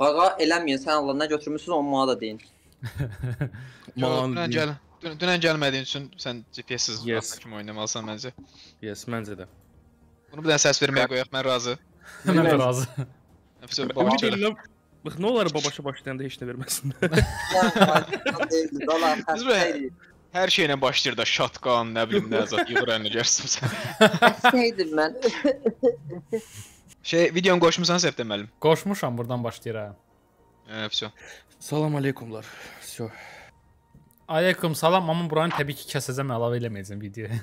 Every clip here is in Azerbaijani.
Qaqa eləməyin, sən Allah nə götürmüsünüz onu mənə da deyin. Dünən gəl. dün- Dünən gəlmədiyin üçün sən GPS-siz Yes. kimi oynamalısan məncə. Yes, məncə də. Bunu bir dənə səs verməyə qoyaq, mən razı. Mən də razı. Bax nə olar babaşa başlayanda heç nə verməsin. Hər şeylə başlayır da shotgun, nə bilim nə zət yığır əlinə gəlsin sən. Əsəydim mən. Şey, videonu qoşmusan Səbt müəllim. Qoşmuşam buradan başlayıram. Hə, vəsə. Salam aleykumlar. Всё. Aleyküm salam, amma buranı təbii ki kəsəcəm, əlavə eləməyəcəm videoya.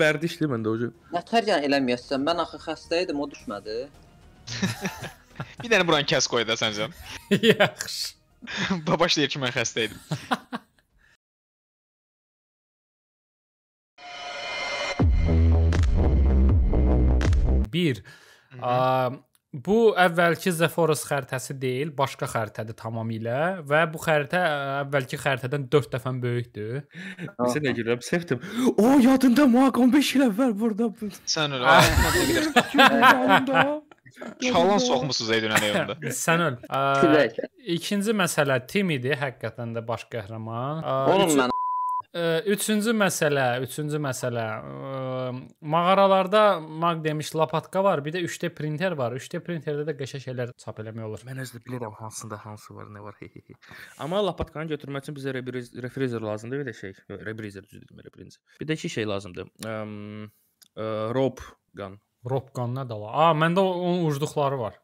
Vərdişli məndə hocam. Nətər yəni eləməyəsən? Mən axı xəstə idim, o düşmədi. Bir dənə buranı kəs qoy da səncə. Yaxşı. Babaş deyir ki, mən xəstə idim. Bir. Mhm. A, bu əvvəlki Zephyrus xəritəsi deyil, başqa xəritədir tamamilə və bu xəritə ə, əvvəlki xəritədən 4 dəfə böyükdür. Bizə nə gülürəm, sevdim. O yadında Maq 15 il əvvəl burada. Sən öl. Çalan soxmusunuz ey dünən evimdə. Sən öl. Külək. ikinci məsələ Tim idi, həqiqətən də baş qəhrəman. Onun üçü- mən Ə, Üçüncü məsələ, üçüncü məsələ. Mağaralarda Mag demiş lapatka var, bir də 3D printer var. 3D printerdə də qəşəng şeylər çap eləmək olur. Mən özdə bilirəm hansında hansı var, nə var. Amma lapatkanı götürmək üçün bizə refrizer lazımdır, bir də şey, rebrizer düzdür dedim, rebrizer. Bir də iki şey lazımdır. Um, rope gun. Ropqan nə dala? A, məndə onun ucduqları var.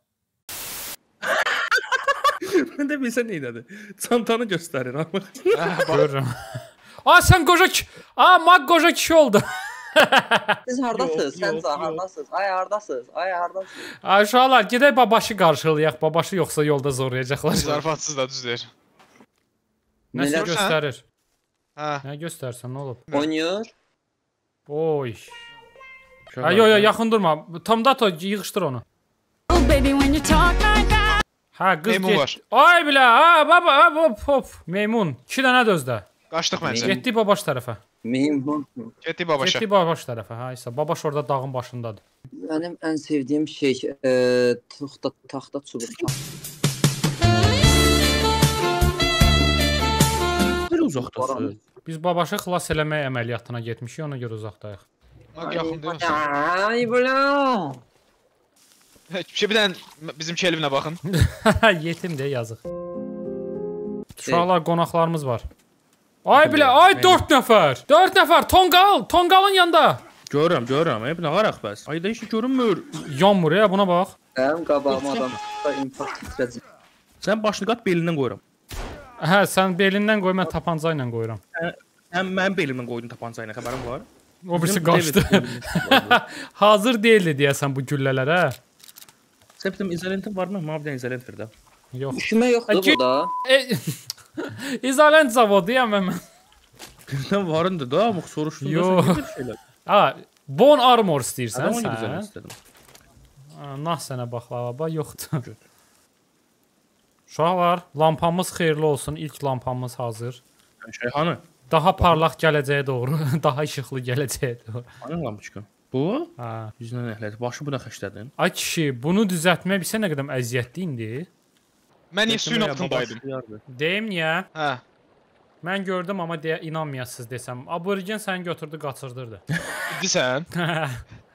Mən də bilsən nə idi? Çantanı göstərir amma. Görürəm. A, sən qoca A, Mag qoca kişi oldu. siz hardasınız? Sən hardasınız? Ay hardasınız? Ay hardasınız? Ay uşaqlar, gedək babaşı qarşılayaq. Babaşı yoxsa yolda zorlayacaqlar. Zarafatsız da düz deyir. Nəsə göstərir? Hə. Nə göstərsən, nə olub? Oynayır. Oy. Ha, yo yo, yaxın durma. Tom Dato yığışdır onu. Oh. Hə, qız get. Ay bilə, ha, baba, hop, hop. Meymun. 2 dənə də özdə. Qaçdıq məncə. Getdi babaş tərəfə. Meymun. Getdik babaşa. Getdi babaş tərəfə. Ha, isə babaş orada dağın başındadır. Mənim ən sevdiyim şey e, taxta taxta çubuq. Bir uzaqdasın. Biz babaşı xilas eləmək əməliyyatına getmişik, ona görə uzaqdayıq. Maq yaxın deyil. Ay bula. Heç bir şey bir dənə bizimki Elvinə baxın. Yetim də yazıq. Uşaqlar qonaqlarımız var. Ay bilə, ay 4 nəfər. 4 nəfər. Tonqal, Tonqalın yanında. Görürəm, görürəm. Hep nə qaraq bəs? Ayda heç görünmür. Yanmır ya, buna bax. Mənim qabağıma adam da impact titrəcək. Sən başını qat belindən qoyuram. Hə, sən belindən qoy, mən tapanca ilə qoyuram. Sən mənim belimdən qoydun tapanca ilə xəbərin var? O birisi qaçdı. Hazır deyildi deyəsən bu güllələrə. Septim izolentin varmı? Mavi də izolent ver də. Yox. Üşümə yoxdur Ay, burada. E, İzolent zavoduyam mən. Birdən varındı da, amma soruşdum Yox. Ha, Bon Armor istəyirsən Sən onu sən? istədim. Nah sənə baklava yoxdur. Uşaqlar, lampamız xeyirli olsun. İlk lampamız hazır. Şeyxanı. Daha parlaq gələcəyə doğru, daha işıqlı gələcəyə doğru. Hanı lampoçka? Bu? Ha. Yüzünə nəhlət. Başı bu da xəşlədin. Ay kişi, bunu düzəltmək bilsə nə qədər əziyyətli indi. Mən niyə suyun altındaydım? Deyim niyə? Hə. Mən gördüm amma deyə inanmayasınız desəm. Aborigen səni götürdü, qaçırdırdı. Ciddisən?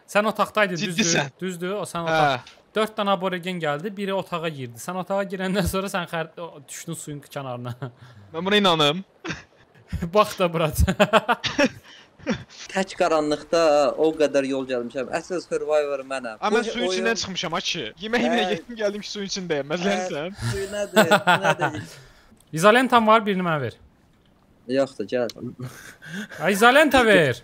sən otaqdaydın, düzdür? Ciddisən? Düzdür? O sən otaq. Hə. 4 dənə aborigen gəldi, biri otağa girdi. Sən otağa girəndən sonra sən xər o, düşdün suyun kənarına. Mən buna inanım. Bax da bura. Tək qaranlıqda o qədər yol gəlmişəm. Əsas survivor mənəm. Amma mən suyun oyun- içindən çıxmışam ha ki. Yemək yeməyə Hə. getdim gəldim ki suyun içindəyəm. Məzəlsən. Hə, Suyu nədir? su nədir? İzolentam var, birini mənə ver. Yoxdur, gəl. Ay izolenta ver.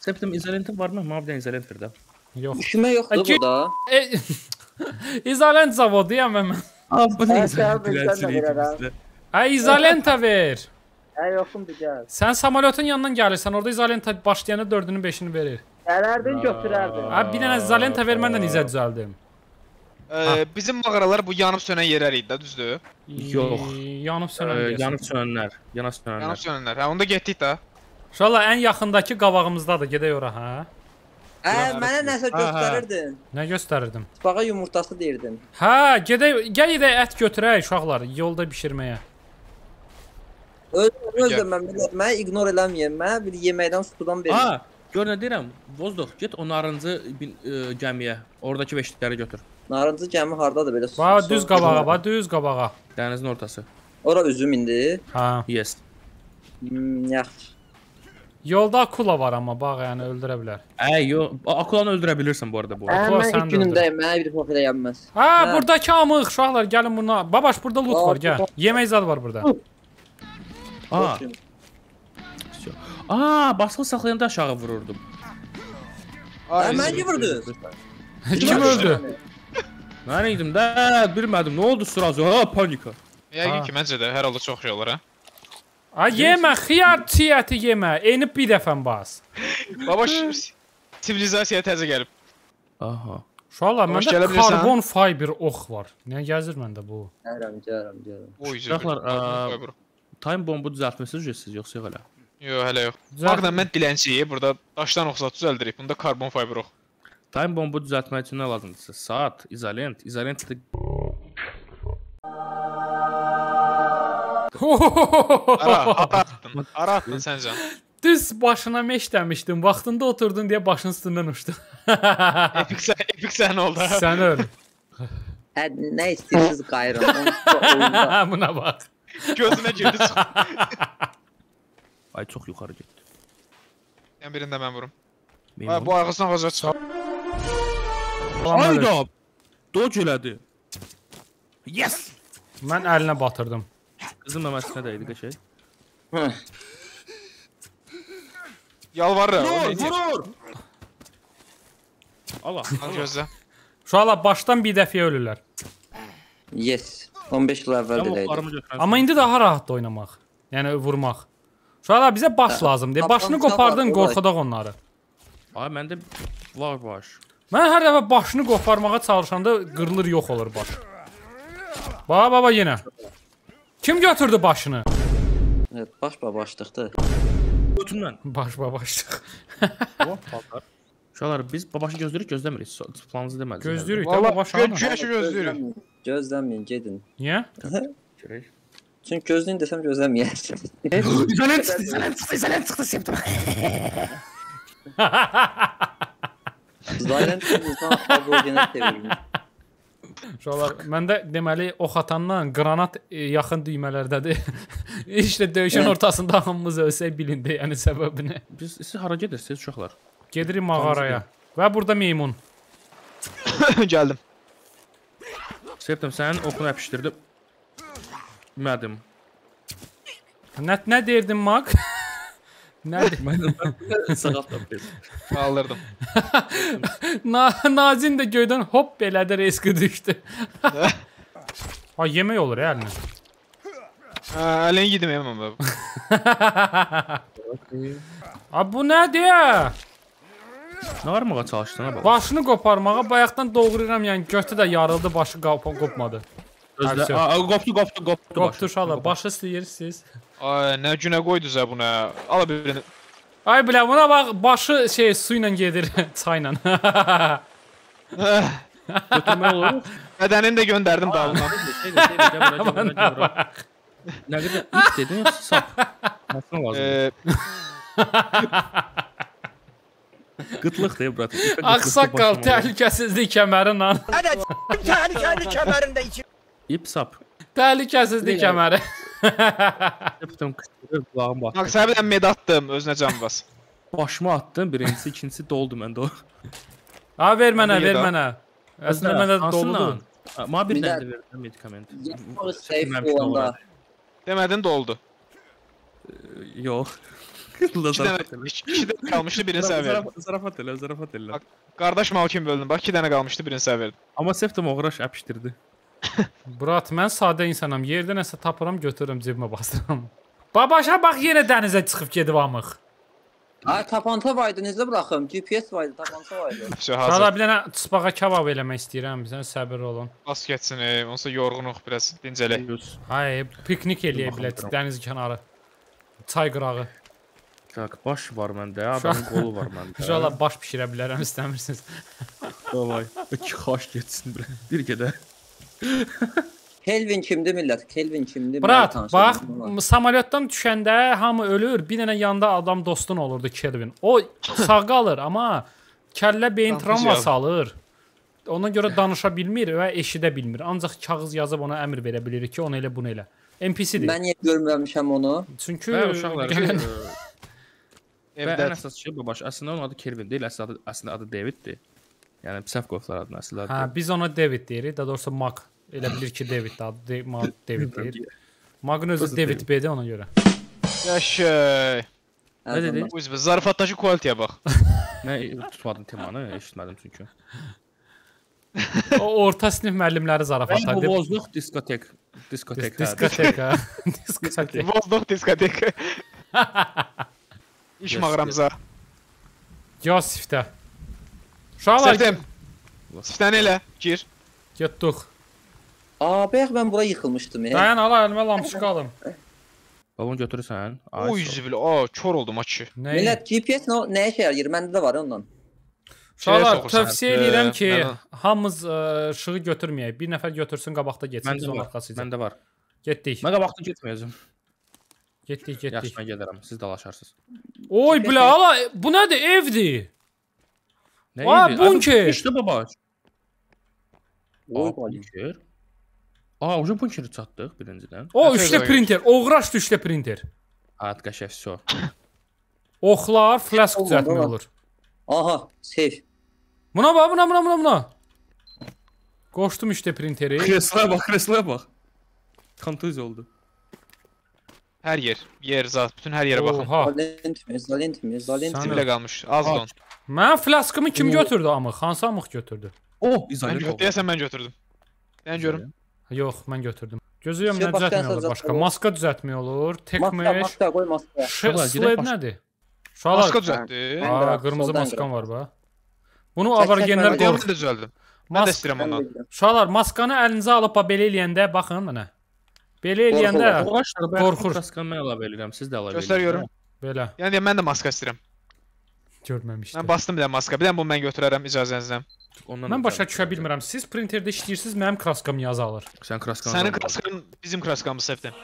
Septim izolentin varmı? Mavi də izolent ver də. Yox. Üşümə yoxdur burada. İzolent zavoduyam mən. Aa, bu də verərəm. Ay izolenta ver. Hə, yoxumdur, gəl. Sən samolyotun yanından gəlirsən, orada izolenta başlayanda 4-ünü 5-ini verir. Gələrdin, götürərdin. Abi bir dənə izolenta ver, mən də izə düzəldim. Ə, bizim mağaralar bu yanıb sönən yerlər idi də, düzdür? Yox. Yanıb sönən. Ee, yanıb sönənlər. Yanıb Yanıb sönənlər. sönənlər. Hə, onda getdik də. Uşaqlar ən yaxındakı qabağımızdadır, gedək ora, hə? Ə, mənə nəsə göstərirdin. Nə göstərirdim? Tısbağa yumurtası deyirdin. Hə, gedək, gəl gedək ət götürək uşaqlar, yolda bişirməyə. Öz öz də mən belə mən ignor eləməyəm. Mən bir yeməkdən sudan verin. Ha, gör nə deyirəm? Vozdoq, get o narıncı gəmiyə. Oradakı beşlikləri götür. Narıncı gəmi hardadır belə? Bax, düz qabağa, bax, düz qabağa. Dənizin ortası. Ora üzüm indi. Hə. Yes. Hmm, yaxşı. Yolda akula var amma bax, yəni öldürə bilər. Əy, yo, a- akulanı öldürə bilirsən bu arada bu. Akula mən sən ilk də günümdəyim. Mənə bir pop elə gəlməz. Ha, Hə. buradakı amıq uşaqlar gəlin buna. Babaş burada loot var, gəl. Yemək zad var burada. Aa, aa, basılı saxlayanda aşağı vururdum. Hə, mən niyə vurdu? Kim öldü? Mən idim də, bilmədim. Nə oldu sırası? Ha, panika. Yəqin ki, məncə də hər halda çox şey olur, hə? Ay yemə, xiyar çiyyəti yemə. Enib bir dəfə bas. Baba sivilizasiyaya təzə gəlib. Aha. Uşaqlar, məndə karbon fiber ox var. Nə gəzir məndə bu? Gəlirəm, gəlirəm, gəlirəm. Uşaqlar, Time bombu düzəltmisiniz siz yoxsa yox hələ? Yox, hələ yox. Mən dilənçiyik. Burada daşdan oxsat düzəldirik. Bunda karbon fiber ox. Time bombu düzəltmək üçün nə lazımdır? Saat, izolent, izolent də Ara, ara atdın. Sən can. Düz başına meş demişdim. Vaxtında oturdun deyə başın üstündən uçdu. Epik sən, epik sən oldu. Sən öl. Hə, nə istəyirsiniz qayırın. Buna bax. Gözünə girdi çıxdı. ay çox yuxarı getdi. Yəni birində mən vurum. Mənim Ha, bu arxasından ağaca çıx. Ayda. Dodge elədi. Yes. Mən əlinə batırdım. Qızın məməsinə dəydi qəşəng. Yalvarıram. Vurur, o nə deyir? vurur. Allah. Al gözlə. Uşaqlar başdan bir dəfəyə ölürlər. Yes. 15 il əvvəl də idi. Amma indi daha rahatdır oynamaq. Yəni vurmaq. Uşaqlar bizə baş lazımdır. Başını qopardın, qorxudaq onları. Ay məndə var baş. Mən hər dəfə başını qoparmağa çalışanda qırılır, yox olur baş. Baba baba yenə. Kim götürdü başını? Evet, baş başlıqdır. Götümdən. Baş babaşdıq. Hop, paltar. Uşaqlar biz babaşı gözləyirik, gözləmirik. Planınızı demədiniz. Gözləyirik də Valla babaş. gö güneşi gözləyirik. Gözləməyin, gedin. Niyə? Görək. Çünki gözləyin desəm gözləməyərsiniz. İzolent çıxdı, izolent çıxdı, izolent çıxdı, septim. Zaylən insan abogenə sevilir. Uşaqlar, məndə deməli ox atandan qranat yaxın düymələrdədir. İşte döyüşün ortasında hamımız ölsək bilindi, yəni səbəbini. Biz siz hara gedirsiniz uşaqlar? Gedirik mağaraya. Və burada meymun. Gəldim. Septim sənin oxunu əpişdirdim. Bilmədim. Nə nə deyirdin Mak? nə de- Mən sağat tapdım. Kaldırdım. Na Nazin də göydən hop belədə riski düşdü. ha yemək olur ya əlinə. Ha, əlini yedim yeməm ben. A bu nədir? Nə armağa çalışdın ha baba? Başını qoparmağa bayaqdan doğrayıram, yəni götü də yarıldı, başı qop qopmadı. Hə, Aa, qopdu, qopdu, qopdu. Qopdu uşaqlar, başı istəyirsiniz. Ay, nə günə qoydunuz ha buna? Al birini. Ay bilə buna bax, başı şey su ilə gedir, çayla. Götürmək olur. Bədənini də göndərdim dalına. Nə qədər ip dedin yoxsa sap? Nasıl lazım? Ee, Qıtlıq deyib bura. Ağsaqqal təhlükəsizlik kəmərinlə. İp sap. Təhlükəsizlik kəməri. Yaptım qışqırır, qulağım batdı. Bir dənə med atdım, özünə can bas. Başıma attım, birincisi, ikincisi doldu məndə o. Ha ver mənə, ver mənə. Əslində mənə doludur. Mənə bir dənə də- də verdin medikament. Demədin doldu. Yox. İki dənə, iki dənə qalmışdı, birini sən verdin. Zarafat elə, zarafat elə. Qardaş Malkin bölündü, bax, iki dənə qalmışdı, birini sən verdin. Amma səhv də Moğraş əpişdirdi. Burat, mən sadə insanam, yerdə nəsə tapıram, götürürəm, cibimə bastıram. Babaşa bax, yenə dənizə çıxıb gedib amıq. Ay, tapanta var idi, necə buraxım? GPS var idi, tapanta var idi. Hala bir dənə çıspağa kebab eləmək istəyirəm, bizdən səbir olun. Bas getsin, ey, onsa yorğunuq, biraz dincələk. Ay, piknik eləyək, bilət, dəniz kənarı. Çay qırağı. Tak, baş var məndə, adamın qolu var məndə. İnşallah baş bişirə bilərəm istəmirsiniz. Davay. İki xaş getsin bir. Bir qədər. Kelvin kimdir millət? Kelvin kimdir? Brat, bax, samolyotdan düşəndə hamı ölür, bir dənə yanda adam dostun olurdu Kelvin. O sağ qalır, amma kəllə beyin travması alır. Ona görə danışa bilmir və eşidə bilmir. Ancaq kağız yazıb ona əmr verə bilir ki, onu elə, bunu elə. NPC-dir. Mən niyə görməmişəm onu? Çünki Hə, uşaqlar. gələn- Və Evdə ən əsas şey bu baş. Əslində onun adı Kelvin deyil, əslində adı, əslində adı Daviddir. Yəni səhv qoyublar adını əslində. Hə, biz ona David deyirik, daha doğrusu Mac. Elə bilir ki, David adı de Mac David deyir. Mac'ın özü David. B-dir ona görə. Yaşay. Hər dedi? zaman. Uy, zarafatdakı kvalitəyə bax. Mən tutmadım temanı, eşitmədim çünki. O orta sinif müəllimləri Bu zarafatlar. bozluq diskotek. Diskotek. hə, Diskoteka. Diskotek. Vozdux diskotek. İş Yes, mağaramıza. Yosifdə. Uşaqlar Seftem. Siftəni elə. Gir. getdik. Aa, bayaq mən bura yıxılmışdım. e. Dayan ala əlimə lampoçka alım. Babam götürürsən. Oy, zibil. Aa, kör oldum açı. Nə? Millət GPS nə nəyə işə yarayır? Məndə də var ondan. Uşaqlar tövsiyə edirəm ki, hamımız işığı götürməyək. Bir nəfər götürsün, qabaqda getsin, biz onun var. arxasıca. Məndə var. Getdik. Mən qabaqdan getməyəcəm. Getdik, Yaxşı, getdik. mən gedərəm. Siz dalaşarsınız. Oy, bilə, ala, bu nədir? Evdir. Nə Aa, idi? bunker. İşte baba. Oy, Aa, bunker. Aa, ucu bunkeri çatdıq birincidən. O Nə üçlü sözə printer, oğraşdı üçlü printer. At qəşəng все. Oxlar flask Olmadı, düzəltmək olmadı. olur. Aha, safe. Buna bax, buna, buna, buna, buna. Qoşdum işte printeri. Kresloya bax, kresloya bax. Kontuziya oldu. Hər yer. Yer, zat. Bütün hər yerə baxın. Oha. Zalent mi? Zalent mi? Zalent Sən- mi? Zibilə qalmış. Az don. Mən flaskımı kim götürdü amma? Hansı amıq götürdü? Oh, götürdüm. oldu. Deyəsən mən götürdüm. Ben görüm. Yox, mən götürdüm. Gözləyirəm nə başqa düzəltmək olur başqa. Maska düzəltmək olur. Maska, Tekmeş. maska, qoy maska. Sled başqa- nədir? Uşaqlar. Maska düzəltdi. Qıraq, qırmızı qıraq. var bax. Bunu Çək, çək, aborgenlər mən Mən qorx. də düzəldim. Mən də istəyirəm ondan. Uşaqlar, maskanı əlinizə alıb belə eləyəndə baxın mənə. Belə eləyəndə Arkadaşlar, Qorxur. qorxur. Kaskanı mən əlavə edirəm, siz də əlavə edin. Göstər görüm. belə Yəni deyəm, mən də maska istəyirəm. görməmişdim. Mən bastım bir də maska. Bir də bunu mən götürərəm icazənizlə. Ondan Mən da başa düzəldim. düşə bilmirəm. Siz printerdə işləyirsiniz, mənim kraskam yazı alır. Sən kraskanı. Sənin kraskan bizim kraskamız Seftem.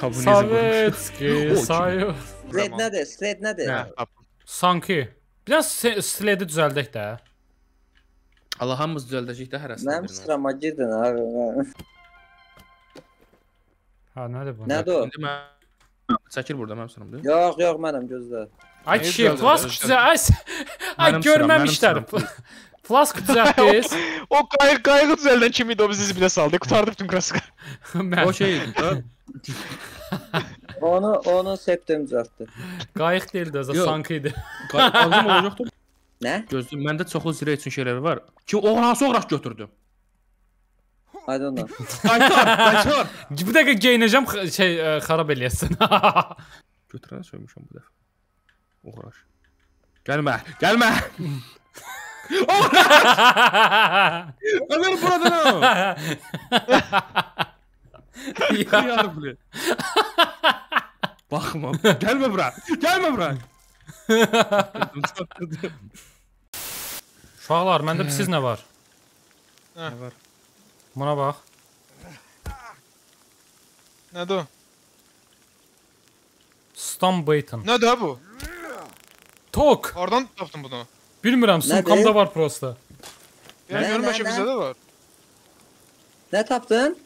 kommunizm qurmuş. Sovetski, O, sayo. Sled nədir? Sled nədir? Hə, tapdım. Sanki. Bir də se- sledi düzəldək də. Allah hamımız düzəldəcək də hərəsini. Mənim sırama girdin ha. Ha, nədir bu? Nədir o? İndi mən çəkir burada mənim sıramdır. Yox, yox, mənəm gözlə. Ay kişi, flask düzə. Ay, ay görməmişlər. Flask düzəltdiniz. O qayıq qayığı düzəldən kim idi o bizi zibilə saldı. Qurtardı bütün kraska. Mən O şey idi də. Onu, onu septem düzəltdi. qayıq deyildi, Yox. sanki idi. Ağzım olacaqdı. Nə? Gözlüm, məndə çoxlu zirə üçün şeylər var. Ki o hansı oğraş götürdü? Haydi ondan. Qaytar, qaytar. Bir dəqiqə geyinəcəm x- şey ə, xarab eləyəsən. Götürənə söymüşəm bu dəfə. Oğraş. Gəlmə, gəlmə. Ömer buradan. Ya, Yar bile. Baxma. Gəlmə bura. Gəlmə bura. Uşaqlar, məndə siz nə var? Hə. var? Buna bax. Nədir o? Stan Bayton. Nədir bu? Tok. Hardan tapdın bunu? Bilmirəm, sumkamda var prosta. Yəni nə? bizdə də var. Nə tapdın?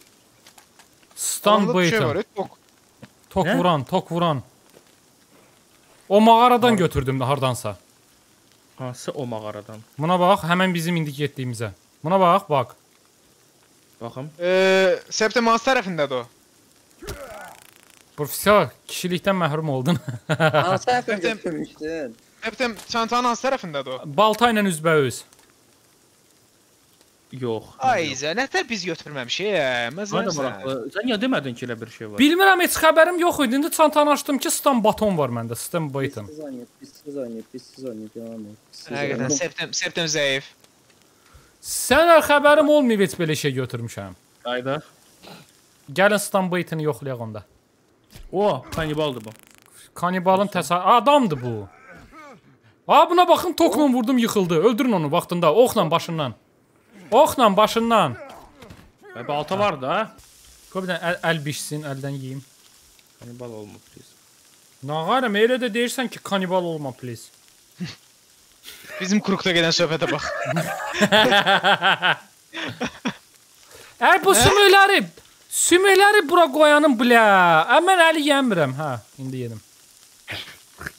Stan bir şey var, Bayton. e, tok. Tok Nə? vuran, tok vuran. O mağaradan götürdüm də hardansa. Hansı o mağaradan? Buna bax, həmin bizim indi getdiyimizə. Buna bax, bax. Baxım. Eee, Septem hansı tərəfindədir o? Vəsə kişilikdən məhrum oldun. Hansı əfən Septem- götürmüşdün? Septem çantanın hansı tərəfindədir o? Balta ilə üzbəüz. Yox. Ay zə, nətər biz götürməmişik? Hadi Məzəmsən. bax. Sən niyə demədin ki elə bir şey var? Bilmirəm, heç xəbərim yox idi. İndi çantanı açdım ki, Stan Baton var məndə, Stan Bayton. Biz oynayıb, biz oynayıb, biz oynayıb, yalan yox. Bizsiz Həqiqətən oynayıb. Septem, Septem zəif. Sənə xəbərim olmayıb heç belə şey götürmüşəm. Qayda. Gəlin Stan Baytonu yoxlayaq onda. O, kannibaldır bu. Kanibalın təsəvvür adamdır bu. A buna baxın tokla vurdum yıxıldı. Öldürün onu vaxtında oxla başından. Oxla başından. Və balta var da. Qoy bir dənə əl, əl bişsin, əldən yeyim. Kanibal olma please. Nağarım elə də deyirsən ki, kanibal olma please. Bizim krukda gedən söhbətə bax. Ə bu sümükləri, sümükləri bura qoyanım bля. Ə mən əli yemirəm, hə, indi yedim.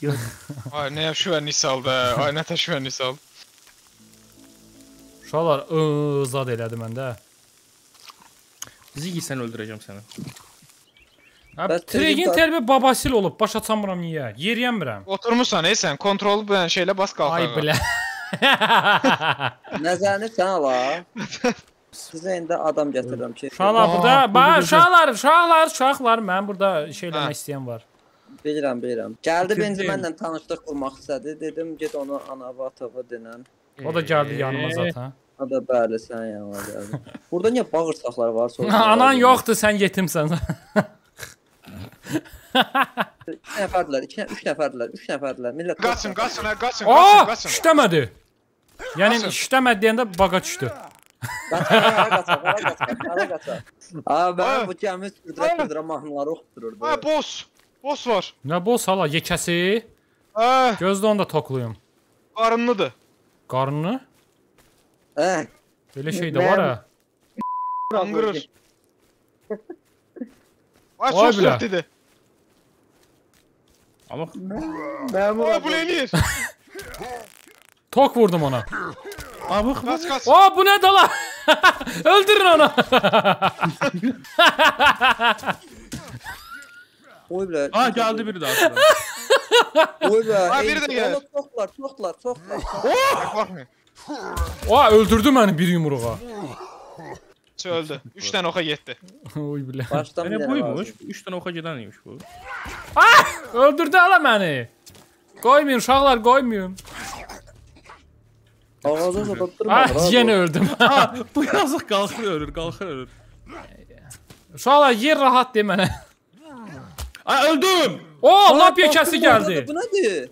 Ay nə şüvənlik saldı. Ay nə təşvənlik saldı. Uşaqlar ıı, zad elədi məndə. Bizi yiysən öldürəcəm səni. Tregin tərbi babasil olub, başa çamıram niyə? Yeriyəmirəm. Oturmusan ey sən, kontrol bu şeylə bas qalx. Ay bля. Nəzərini sən ala. Sizə indi adam gətirirəm ki. Uşaqlar burada, bax uşaqlar, uşaqlar, uşaqlar, mən burada şey eləmək istəyən var. Bilirəm, bilirəm. Gəldi. Benzi mənlə tanışlıq qurmaq istədi. Dedim get onu ana vatava denən. O da gəldi yanıma zaten. O da bəli sən yanıma gəldi. Burada niyə bağırsaqlar var? Sonra Anan yoxdur, sən yetimsən. 2 nəfərdilər, 2 3 nəfərdilər, 3 nəfərdilər. Millət Qaçın, qaçın, ha, qaçın, Aa, qaçın, qaçın. işləmədi. Yəni Nasıl? işləmədi deyəndə baqa düşdü. Qaçın, hara qaçaq, hara qaçaq, hara qaçaq. Aa, mən Aa. bu gəmi sürdürə-sürdürə mahnıları oxutururdu. Ha, boss. Boss var. Nə bu sala yekəsi? Ha, Gözlə onu da tokluyum. qarınlıdır. Qarnını? Hə. Belə şey də var ha. Qangırır. Vay Ay, çox bilə. Sürətlidir. Amma Mənim Ay, bu nə eləyir? Tok vurdum ona. Aa bax. Qaç, qaç. Aa bu nə dala? Öldürün onu. Oy bilə. Aa gəldi biri daha. sonra. Oy bilə. Aa, biri də Ey, gəlir. oğlum, Çoxlar, çoxlar, çoxlar. Bak, baxmayın. Aa öldürdü məni bir yumruğa. Çö öldü. 3 dənə oxa getdi. Oy bilə. Başdan bir Nə dənə buymuş? lazım. 3 dənə oxa gedən imiş bu. Öldürdü ala məni. Qoymayın uşaqlar, qoymayın. Ağzını Ha, tutturma. yenə öldüm. Aa, bu yazıq qalxır ölür, qalxır ölür. Uşaqlar yer rahat de mənə. Ay öldüm. O, lap yekəsi gəldi. Bu nədir?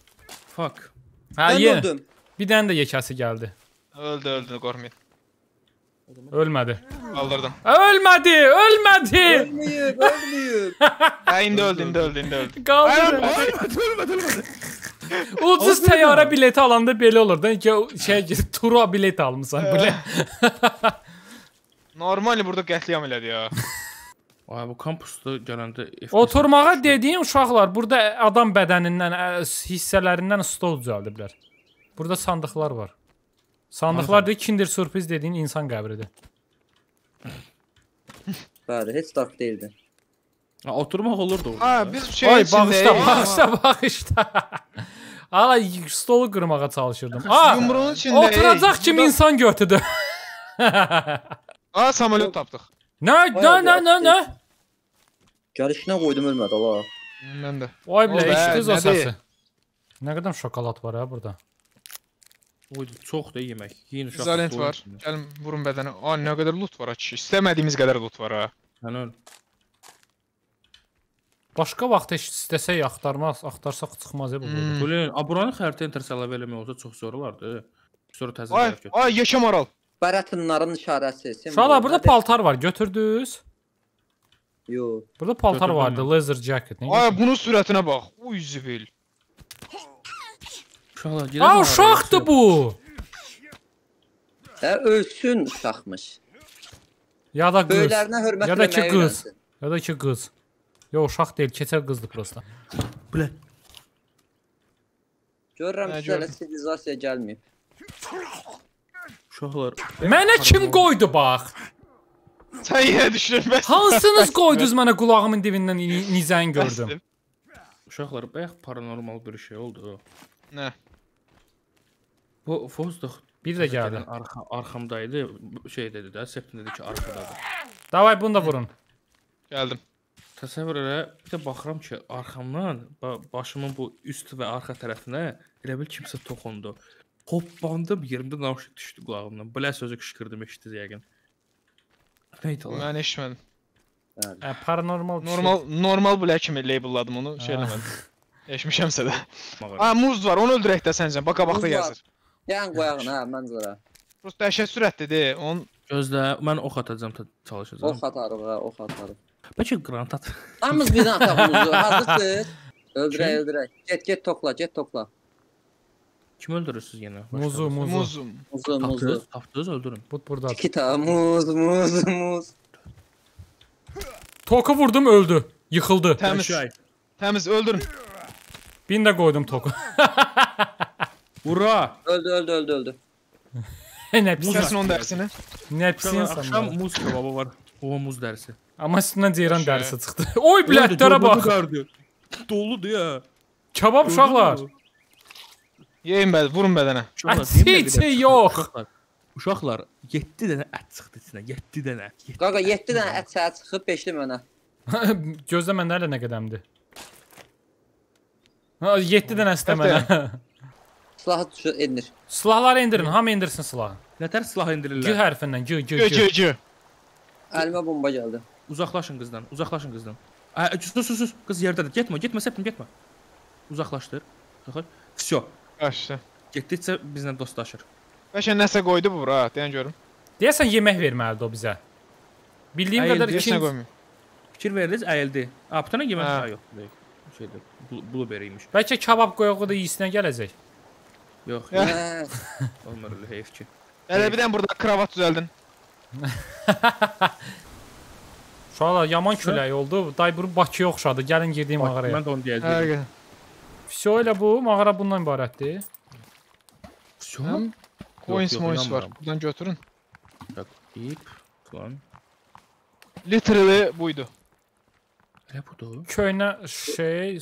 Fuck. Hə, Mən yenə. öldüm. Bir dənə də yekəsi gəldi. Öldü, öldü, qorxmayın. Ölmədi. Kaldırdım. Ölmədi, ölmədi. Ölməyib, ölməyib. Ha indi öldü, indi öldü, indi öldü. Qaldır. Ölmədi, ölmədi, ölmədi. Ucuz təyyarə bileti alanda belə olur da ki, şey tura bilet almısan belə. Normali burada qətliam elədi ya. Ay bu kampusda gələndə Oturmağa dediyim uşaqlar burada adam bədənindən, hissələrindən stol düzəldiblər. Burada sandıqlar var. Sandıqlar da Kinder sürpriz dediyin insan qəbridir. Bəli, heç dark deyildi. Ha, oturmaq olurdu orada. Ha biz şey Ay içindəyik. bağışla, bağışla, bağışla. Ala stolu qırmağa çalışırdım. Aa, Yumruğun içində. oturacaq kimi insan götürdü. Aa samolyot tapdıq. Nə, nə, nə, nə, nə? Gəlişinə qoydum ölmədi ala. Mən də. Vay bilə, eşitdiniz o səsi. Nə qədər şokolad var ha burada. Oy, çox da yemək. Yeyin uşaq. İzolent var. Gəlin vurun bədənə. Aa nə qədər loot var ha kişi. İstəmədiyimiz qədər loot var ha. Sən öl. Başqa vaxt heç istəsək axtarmaz, axtarsaq çıxmaz e bu. Hmm. Bu a buranın xəritə intersala eləmək olsa çox zor olardı. Sonra təzə Ay, tərəf götür. ay yaşa maral. Baratinların işarəsi. Uşaqlar burada paltar var, götürdünüz? Yox. Burada paltar Götürdüm vardı, laser jacket. Ay bunun sürətinə bax. Uy zibil. Uşaqlar gedək. Aa, uşaqdır bu. Hə, ölsün uşaqmış. Ya da qız. Böyüklərinə hörmət Ya da ki qız. öyrənsin. Ya da ki qız. Yox, uşaq deyil, keçər qızdır prosta. Bilə. Görürəm ki, hələ sivilizasiya gəlməyib. Uşaqlar. Mənə kim qoydu bax? Sən yenə düşünmə. Hansınız qoydunuz mənə qulağımın dibindən ni- nizən gördüm. Uşaqlar bayaq paranormal bir şey oldu. Nə? Bu Fozduq Bir də gəldi. arxa arxamdaydı. Bu Şey dedi də, Septin dedi ki, arxadadır. Davay bunu da vurun. Gəldim. Təsəvvür elə, bir də baxıram ki, arxamdan ba başımın bu üst və arxa tərəfinə elə bil kimsə toxundu. Hoppandım, yerimdə nauşik düşdü qulağımdan. Bilə sözü qışqırdım eşitdiniz yəqin. Neydi o? Mən eşitmədim. Hə, paranormal Normal normal bu kimi label'ladım onu. Şey eləmədim. Eşmişəmsə də. Ha, muz var. Onu öldürək də səncə. Bax qabaqda Muz var. gəzir. Gəlin qoyağın hə, məncə ora. Prosta dəhşət sürətlidir. Onun Gözlə, mən ox atacağam, ta- çalışacağam. Ox atarıq ha, ox atarıq. Bəlkə qrant at. Hamımız birdən ataq muzu. Hazırsınız? Öldürək, Kim? öldürək. Get, get tokla, get tokla. Kim öldürürsüz yenə? Muzu, muzu. muz. Muzu, muzu. Tapdınız, tapdınız, öldürün. But burada. İki muz, muz, muz. Toku vurdum öldü. Yıkıldı. Təmiz. Yaşay. Təmiz öldürün. Birini də qoydum toku. Ura! Öldü, öldü, öldü, öldü. nə pis. Kəsin onun dərisini. Nə pis Axşam, axşam insanlar. muz kebabı var. O muz dərsi. Amma üstündən ceyran Şey. dərisi çıxdı. Oy bilətlərə bax. Doludur ya. Kabab uşaqlar. Yeyin bəd, vurun bədənə. Heç yox. Uşaqlar, uşaqlar 7 dənə ət çıxdı içinə. 7 dənə. Qaqa dənə. 7 dənə ət səhər çıxıb 5-li mənə. Gözlə məndə hələ nə qədəmdir. Ha 7 dənə istəmənə. Silahı düşür, enir. Silahları endirin, hamı endirsin silahı. Nətər silah G endirirlər? hərfindən G G Gö G. gö gö. Əlimə bomba gəldi. Uzaqlaşın qızdan. Uzaqlaşın qızdan. Ə, sus sus sus. Qız yerdədir. Getmə, getmə, səptim, getmə. Uzaqlaşdır. Uzaqlaş. Всё. Qaçdı. Getdikcə bizlə dostlaşır. Bəlkə nəsə qoydu bu bura, deyən görüm. Deyəsən yemək verməlidir o bizə. Bildiyim Ay, qədər Heç nə ikinci qoymuyor. Fikir veririz, əyildi. A, bu tənə yemək Hə. ha yoxdur. Şeydir. blu- Blueberry imiş. Bəlkə kabab qoyuğu da iyisinə gələcək. Yox. Olmur elə heyf ki. Elə bir dən burada kravat düzəldin. Uşaqlar yaman külək oldu. Day bunu Bakıya oxşadı. Gəlin girdiyim mağaraya. Mən də onu deyəcəyəm. Vəsə elə bu mağara bundan ibarətdir. Vəsə. Coins moins var. Buradan götürün. Bak, ip falan. Literally buydu. Elə budur. Köynə şey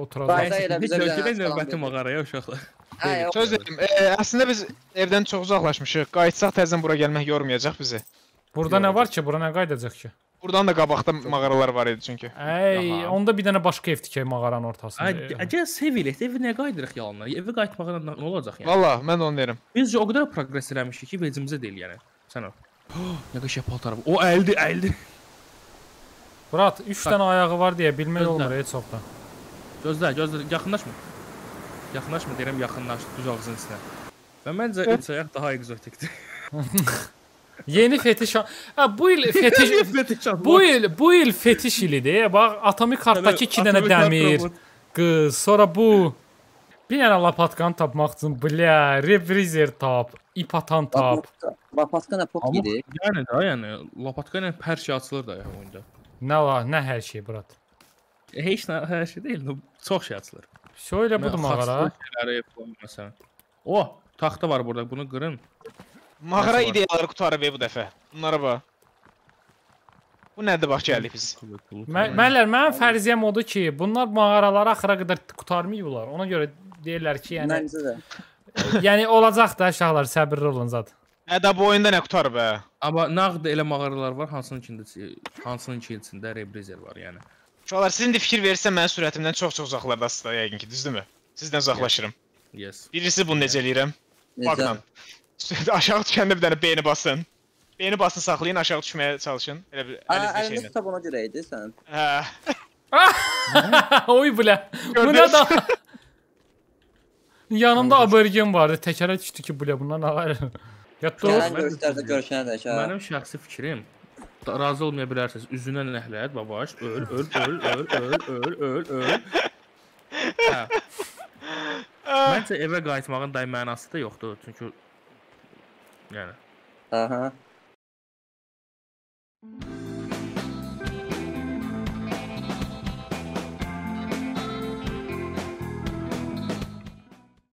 oturacaq. Bəlkə də növbəti mağaraya uşaqlar. Hə, yox. Söz dedim, e, əslində biz evdən çox uzaqlaşmışıq. Qayıtsaq təzədən bura gəlmək yormayacaq bizi. Burada nə var ki? Bura nə qayıdacaq ki? Buradan da qabaqda mağaralar var idi çünki. Ey, Aha. onda bir dənə başqa ev tikək mağaranın ortasında. gəl sevilik. Evi nə qayıdırıq yalanlar? Evə qayıtmağa nə olacaq yəni? Valla, mən də onu deyirəm. Bizcə o qədər proqres eləmişik ki, vecimizə deyil yəni. Sən ol. Nə qəşəng paltar var. O əldi, əldi. Murat 3 dənə ayağı var deyə bilmək olmur heç çoxdan. Gözlə, gözlə, yaxınlaşma. Yaxınlaşma deyirəm, yaxınlaş, düz ağzının üstünə. Və məncə üç ayaq daha egzotikdir. Yeni fetiş. Ha bu il fetiş bu il bu il fetiş ilidir. Bax Atomic Heart'dakı 2 dənə dəmir, qız, sonra bu bir dənə lapatkanı tapmaq üçün bля, rebrizer tap, ipatan tap. Lapatka nə pok idi? yəni də, yəni lapatka ilə hər şey açılır da ya oyunda. Nə var, nə hər şey Murat. E, heç nə hər şey deyil, çox şey açılır. Şöyle budur mağara. Şeyləri falan məsələn. O, taxta var burada, bunu qırın. Mağara ideyaları qutarıb bu dəfə. Bunlara bax. Bu nədir bax gəldik biz. Mə- Mənlər mənim fərziyyəm odur ki, bunlar mağaraları axıra qədər qurtarmayıblar. Ona görə deyirlər ki, yəni Məncə də. yəni olacaq da uşaqlar səbirli olun zət. Ə da bu oyunda nə qutarıb hə? Amma nağd elə mağaralar var, hansının içində hansının içində rebrizer var, yəni. Uşaqlar, sizin də fikir verirsən mənim sürətimdən çox-çox uzaqlardasınız da yəqin ki, düzdürmü? Sizdən uzaqlaşıram. Yes. Bilirsiniz bunu necə eləyirəm? Baqla. Aşağı düşəndə bir dənə B-ni basın. B-ni basın saxlayın, aşağı düşməyə çalışın. Elə bir əlinizdə şeylə. Əlində tutab ona görə idi sən. Hə. Oy bilə. Bu nə da? Yanımda aborgen vardı. Təkərə düşdü ki, bilə bundan ağır. Yatdı. Görüşənə də. Mənim şəxsi fikrim razı olmaya bilərsiniz. Üzünə nəhlət, babaş. Öl, öl, öl, öl, öl, öl, öl, öl. Hə. Məncə evə qayıtmağın day mənası da yoxdur. Çünki yəni. Aha.